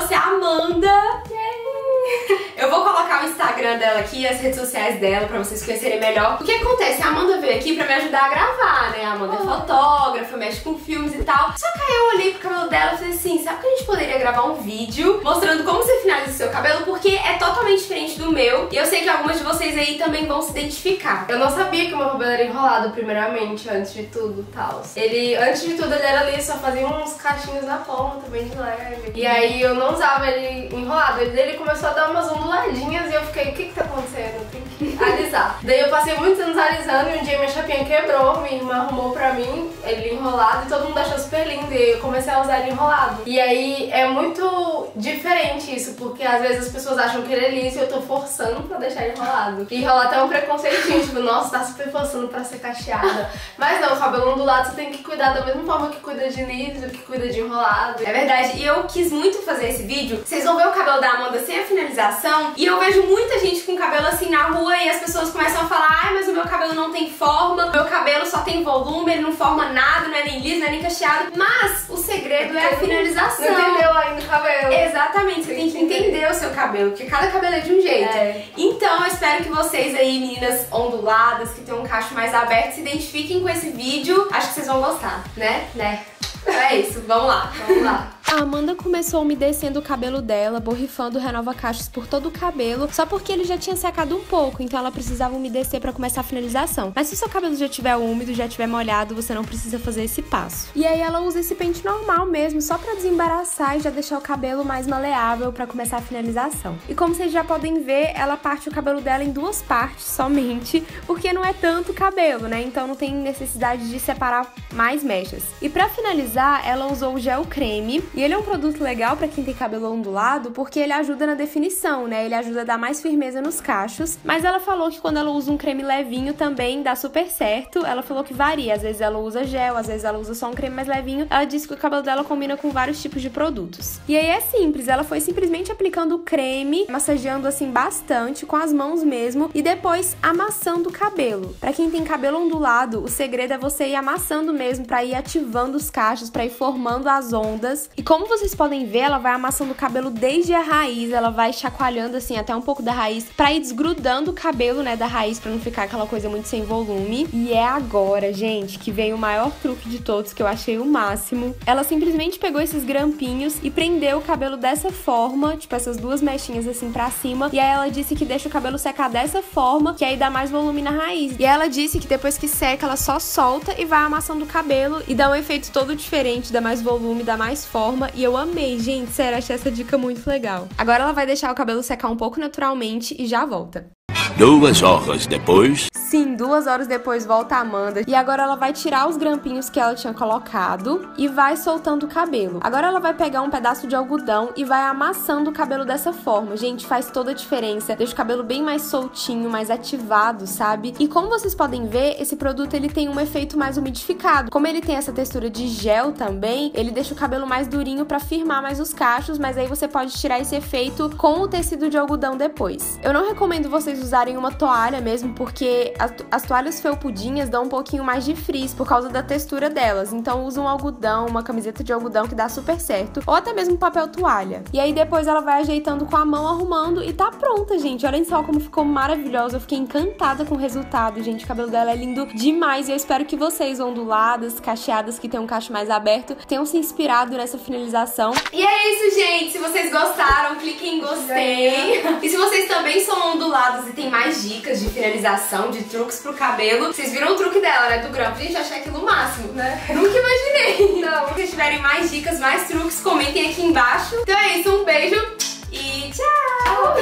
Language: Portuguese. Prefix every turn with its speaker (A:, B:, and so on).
A: trouxe a Amanda. Eu vou colocar o Instagram dela aqui, as redes sociais dela, pra vocês conhecerem melhor. O que acontece? A Amanda veio aqui pra me ajudar a gravar, né? A Amanda é fotógrafa, mexe com filmes e tal. Só que aí eu olhei pro cabelo dela e falei assim, sabe que a gente poderia gravar um vídeo mostrando como você finaliza o seu cabelo? Porque é totalmente meu. E eu sei que algumas de vocês aí também vão se identificar.
B: Eu não sabia que o meu cabelo era enrolado, primeiramente, antes de tudo, tal. Ele, antes de tudo, ele era ali, só fazia uns cachinhos na ponta, bem de leve. E aí eu não usava ele enrolado. Ele, ele começou a dar umas onduladinhas e eu fiquei, o que que tá acontecendo? Tem alisar. Daí eu passei muitos anos alisando e um dia minha chapinha quebrou, minha irmã arrumou pra mim ele enrolado e todo mundo achou super lindo. E eu comecei a usar ele enrolado. E aí é muito diferente isso, porque às vezes as pessoas acham que ele é liso e eu tô forçando pra deixar ele enrolado. E enrolar até um preconceitinho, tipo, nossa, tá super forçando pra ser cacheada. Mas não, o cabelo ondulado você tem que cuidar da mesma forma que cuida de liso, que cuida de enrolado.
A: É verdade, e eu quis muito fazer esse vídeo. Vocês vão ver o cabelo da Amanda sem a finalização. E eu vejo muita gente com cabelo assim na rua e as pessoas começam a falar: ai, mas o meu cabelo não tem forma, meu cabelo só tem volume, ele não forma nada, não é nem liso, não é nem cacheado. Mas o segredo é a finalização.
B: Não entendeu ainda o cabelo.
A: Exatamente, você tem que entender o seu cabelo, porque cada cabelo é de um jeito.
B: É.
A: Então eu espero que vocês aí, meninas onduladas, que tem um cacho mais aberto, se identifiquem com esse vídeo. Acho que vocês vão gostar, né?
B: Né?
A: É isso, vamos lá, vamos lá.
C: A Amanda começou umedecendo o cabelo dela, borrifando renova cachos por todo o cabelo, só porque ele já tinha secado um pouco, então ela precisava umedecer para começar a finalização. Mas se o seu cabelo já estiver úmido, já estiver molhado, você não precisa fazer esse passo. E aí ela usa esse pente normal mesmo, só para desembaraçar e já deixar o cabelo mais maleável para começar a finalização. E como vocês já podem ver, ela parte o cabelo dela em duas partes somente, porque não é tanto cabelo, né? Então não tem necessidade de separar mais mechas. E para finalizar, ela usou o gel creme e ele é um produto legal para quem tem cabelo ondulado porque ele ajuda na definição, né? Ele ajuda a dar mais firmeza nos cachos. Mas ela falou que quando ela usa um creme levinho também dá super certo. Ela falou que varia, às vezes ela usa gel, às vezes ela usa só um creme mais levinho. Ela disse que o cabelo dela combina com vários tipos de produtos. E aí é simples, ela foi simplesmente aplicando o creme, massageando assim bastante com as mãos mesmo e depois amassando o cabelo. Para quem tem cabelo ondulado, o segredo é você ir amassando mesmo para ir ativando os cachos, para ir formando as ondas. E como vocês podem ver, ela vai amassando o cabelo desde a raiz, ela vai chacoalhando assim até um pouco da raiz para ir desgrudando o cabelo, né, da raiz para não ficar aquela coisa muito sem volume. E é agora, gente, que vem o maior truque de todos que eu achei o máximo. Ela simplesmente pegou esses grampinhos e prendeu o cabelo dessa forma, tipo essas duas mechinhas assim para cima, e aí ela disse que deixa o cabelo secar dessa forma, que aí dá mais volume na raiz. E ela disse que depois que seca, ela só solta e vai amassando o cabelo e dá um efeito todo diferente, dá mais volume, dá mais forma e eu amei, gente. Sério, achei essa dica muito legal. Agora ela vai deixar o cabelo secar um pouco naturalmente e já volta.
D: Duas horas depois.
C: Sim, duas horas depois volta a Amanda e agora ela vai tirar os grampinhos que ela tinha colocado e vai soltando o cabelo. Agora ela vai pegar um pedaço de algodão e vai amassando o cabelo dessa forma. Gente, faz toda a diferença. Deixa o cabelo bem mais soltinho, mais ativado, sabe? E como vocês podem ver, esse produto ele tem um efeito mais umidificado. Como ele tem essa textura de gel também, ele deixa o cabelo mais durinho para firmar mais os cachos, mas aí você pode tirar esse efeito com o tecido de algodão depois. Eu não recomendo vocês usarem uma toalha mesmo, porque as toalhas felpudinhas dão um pouquinho mais de frizz por causa da textura delas. Então usa um algodão, uma camiseta de algodão que dá super certo, ou até mesmo papel toalha. E aí depois ela vai ajeitando com a mão, arrumando e tá pronta, gente. Olhem só como ficou maravilhosa. Eu fiquei encantada com o resultado, gente. O cabelo dela é lindo demais e eu espero que vocês onduladas, cacheadas que tem um cacho mais aberto, tenham se inspirado nessa finalização.
A: E é isso, gente. Se vocês gostaram, clique em gostei. E se vocês também são ondulados e tem mais dicas de finalização, de truques pro cabelo, vocês viram o truque dela, né? Do grampo. Gente, achei aquilo o máximo, né? Nunca imaginei. Então, se vocês tiverem mais dicas, mais truques, comentem aqui embaixo. Então é isso, um beijo e tchau!